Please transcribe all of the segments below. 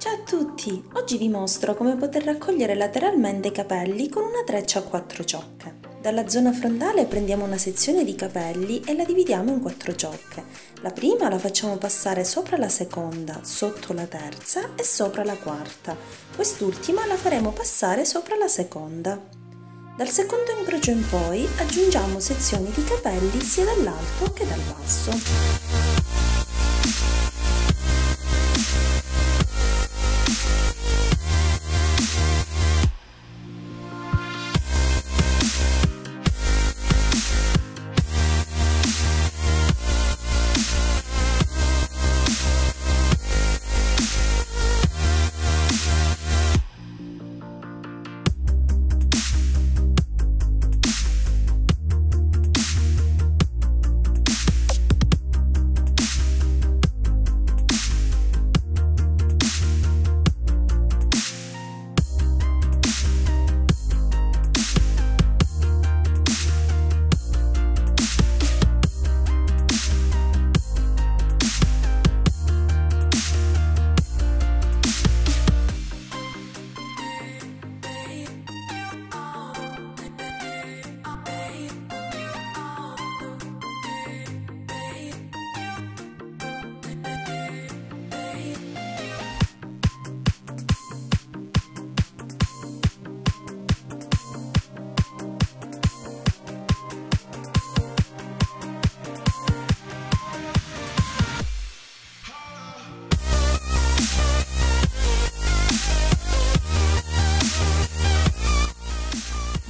Ciao a tutti! Oggi vi mostro come poter raccogliere lateralmente i capelli con una treccia a quattro ciocche. Dalla zona frontale prendiamo una sezione di capelli e la dividiamo in quattro ciocche. La prima la facciamo passare sopra la seconda, sotto la terza e sopra la quarta. Quest'ultima la faremo passare sopra la seconda. Dal secondo incrocio in poi aggiungiamo sezioni di capelli sia dall'alto che dal basso.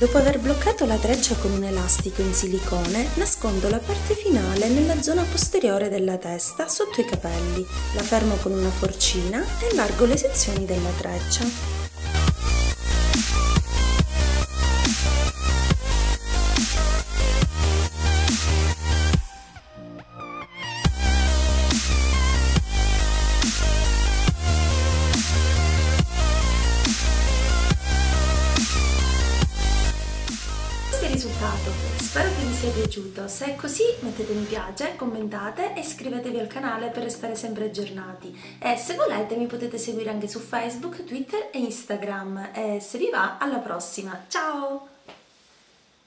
Dopo aver bloccato la treccia con un elastico in silicone, nascondo la parte finale nella zona posteriore della testa sotto i capelli, la fermo con una forcina e allargo le sezioni della treccia. Risultato. Spero che vi sia piaciuto. Se è così mettete mi piace, commentate e iscrivetevi al canale per restare sempre aggiornati. E se volete mi potete seguire anche su Facebook, Twitter e Instagram. E se vi va, alla prossima. Ciao!